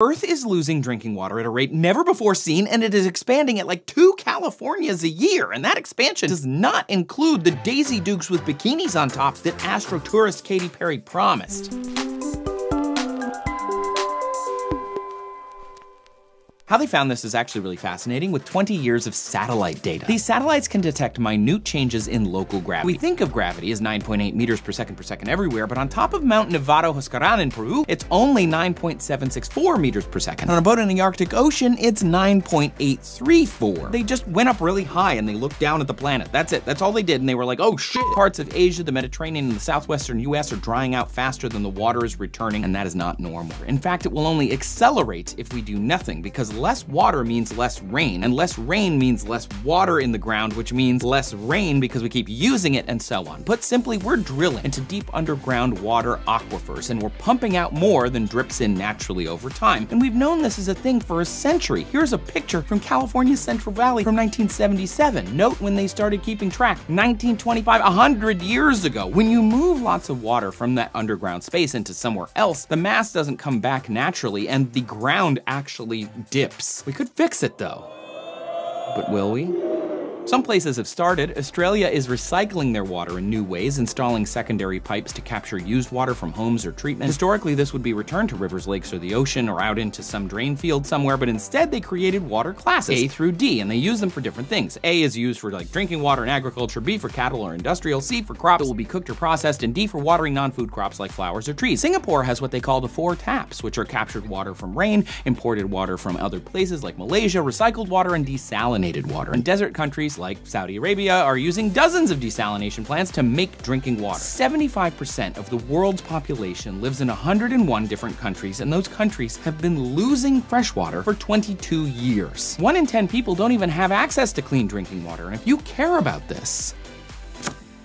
Earth is losing drinking water at a rate never before seen, and it is expanding at like two Californias a year. And that expansion does not include the Daisy Dukes with bikinis on top that astrotourist Katy Perry promised. How they found this is actually really fascinating with 20 years of satellite data. These satellites can detect minute changes in local gravity. We think of gravity as 9.8 meters per second per second everywhere, but on top of Mount Nevado Huascaran in Peru, it's only 9.764 meters per second. On a boat in the Arctic Ocean, it's 9.834. They just went up really high and they looked down at the planet. That's it. That's all they did. And they were like, oh shit. Parts of Asia, the Mediterranean, and the southwestern US are drying out faster than the water is returning, and that is not normal. In fact, it will only accelerate if we do nothing because less water means less rain, and less rain means less water in the ground, which means less rain because we keep using it and so on. Put simply, we're drilling into deep underground water aquifers, and we're pumping out more than drips in naturally over time. And we've known this is a thing for a century. Here's a picture from California's Central Valley from 1977. Note when they started keeping track, 1925, 100 years ago. When you move lots of water from that underground space into somewhere else, the mass doesn't come back naturally and the ground actually dips. We could fix it though. But will we? Some places have started. Australia is recycling their water in new ways, installing secondary pipes to capture used water from homes or treatment. Historically, this would be returned to rivers, lakes, or the ocean, or out into some drain field somewhere, but instead they created water classes, A through D, and they use them for different things. A is used for like drinking water and agriculture, B for cattle or industrial, C for crops that will be cooked or processed, and D for watering non-food crops like flowers or trees. Singapore has what they call the four taps, which are captured water from rain, imported water from other places like Malaysia, recycled water, and desalinated water. In desert like Saudi Arabia are using dozens of desalination plants to make drinking water. 75% of the world's population lives in 101 different countries, and those countries have been losing fresh water for 22 years. One in 10 people don't even have access to clean drinking water, and if you care about this,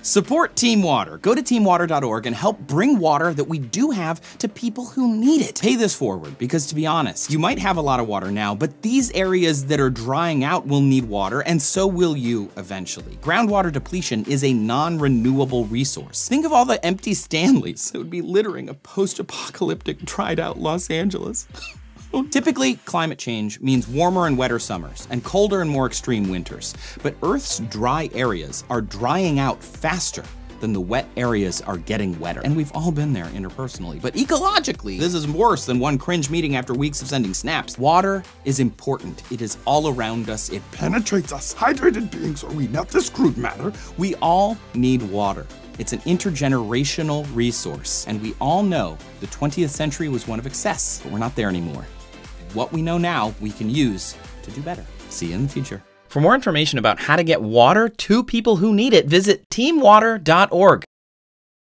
Support Team Water. Go to teamwater.org and help bring water that we do have to people who need it. Pay this forward because, to be honest, you might have a lot of water now, but these areas that are drying out will need water, and so will you eventually. Groundwater depletion is a non renewable resource. Think of all the empty Stanleys that would be littering a post apocalyptic, dried out Los Angeles. Typically, climate change means warmer and wetter summers and colder and more extreme winters. But Earth's dry areas are drying out faster than the wet areas are getting wetter. And we've all been there interpersonally. But ecologically, this is worse than one cringe meeting after weeks of sending snaps. Water is important. It is all around us. It penetrates us. Hydrated beings are we, not this crude matter. We all need water. It's an intergenerational resource. And we all know the 20th century was one of excess, but we're not there anymore what we know now we can use to do better. See you in the future. For more information about how to get water to people who need it, visit teamwater.org.